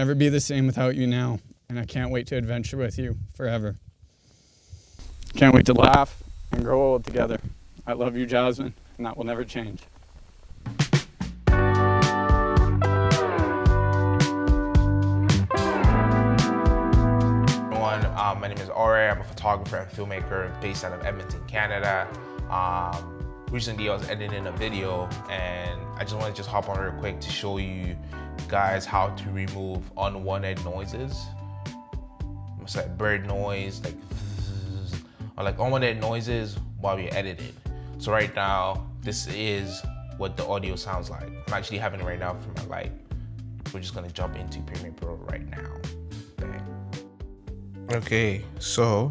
Never be the same without you now, and I can't wait to adventure with you forever. Can't wait to laugh and grow old together. I love you, Jasmine, and that will never change. Everyone, um, my name is Ore. I'm a photographer and filmmaker based out of Edmonton, Canada. Um, recently, I was editing a video, and I just want to just hop on real quick to show you guys how to remove unwanted noises. It's like bird noise, like or like unwanted noises while you're editing. So right now, this is what the audio sounds like. I'm actually having it right now for my light. We're just gonna jump into Premiere Pro right now. Bang. Okay, so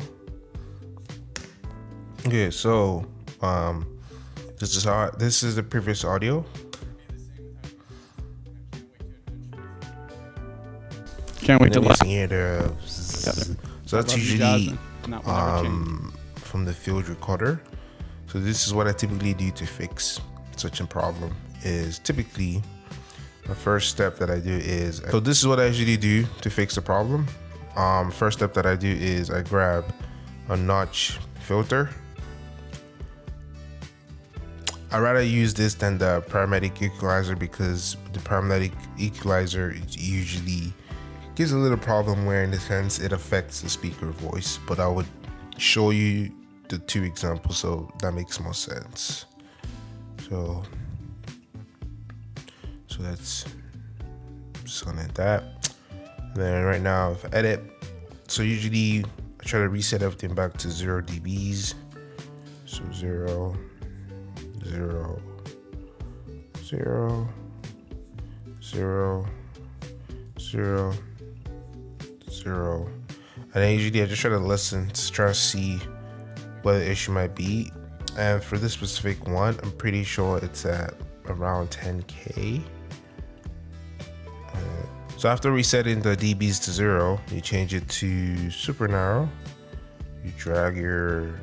okay, so um, this is how this is the previous audio. Can't wait to listen then you laugh. the so that's usually Jasmine, and that will never change. um, from the field recorder. So this is what I typically do to fix such a problem. Is typically the first step that I do is so this is what I usually do to fix the problem. Um, first step that I do is I grab a notch filter. I rather use this than the parametric equalizer because the parametric equalizer usually gives a little problem where in the sense it affects the speaker voice but i would show you the two examples so that makes more sense. So so that's just gonna that. And then right now if I edit. So usually i try to reset everything back to zero dbs. So zero zero zero zero zero zero. And then usually I just try to listen to try to see what the issue might be. And for this specific one, I'm pretty sure it's at around 10k. Uh, so after resetting the dBs to zero, you change it to super narrow. You drag your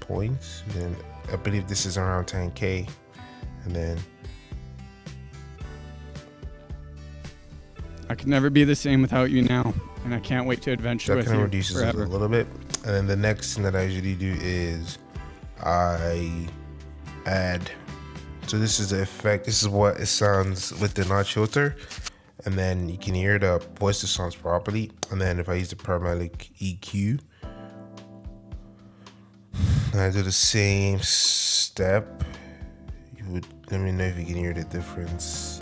points, and then I believe this is around 10k, and then I could never be the same without you now, and I can't wait to adventure that with kind of you reduces it a little bit. And then the next thing that I usually do is I add. So this is the effect. This is what it sounds with the notch filter, and then you can hear the voice that sounds properly. And then if I use the parametric EQ, I do the same step. You would let me know if you can hear the difference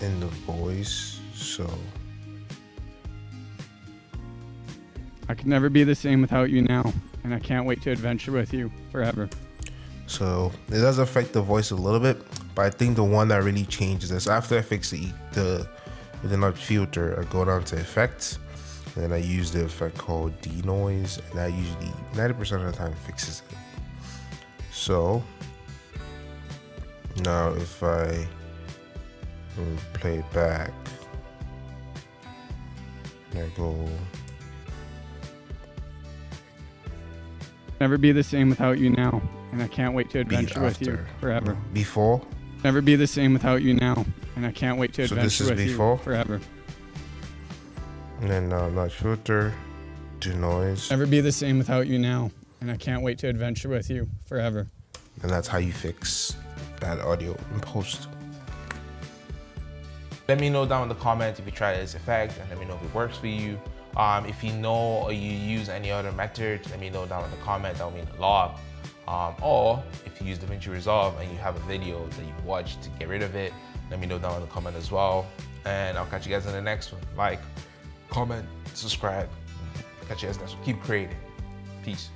in the voice. So. I could never be the same without you now, and I can't wait to adventure with you forever. So it does affect the voice a little bit, but I think the one that really changes is after I fix the the with the filter, I go down to effects, and then I use the effect called denoise, and that usually 90% of the time fixes it. So now if I play it back, and I go Never be the same without you now, and I can't wait to adventure with you forever. before, Never be the same without you now, and I can't wait to So adventure this is with before? you forever. And then uh, notch filter, denoise. Never be the same without you now, and I can't wait to adventure with you forever. and that's how you fix bad audio in post. Let me know down in the comments if you try this effect and let me know if it works for you. Um, if you know or you use any other method, let me know down in the comment. That would mean a lot. Um, or if you use DaVinci Resolve and you have a video that you've watched to get rid of it, let me know down in the comment as well. And I'll catch you guys in the next one. Like, comment, subscribe. Catch you guys next. Keep creating. Peace.